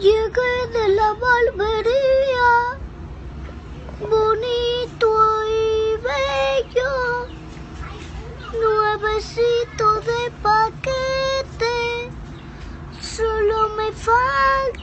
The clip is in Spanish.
Llegué de la barbería, bonito y bello, nuevecito de paquete, solo me falta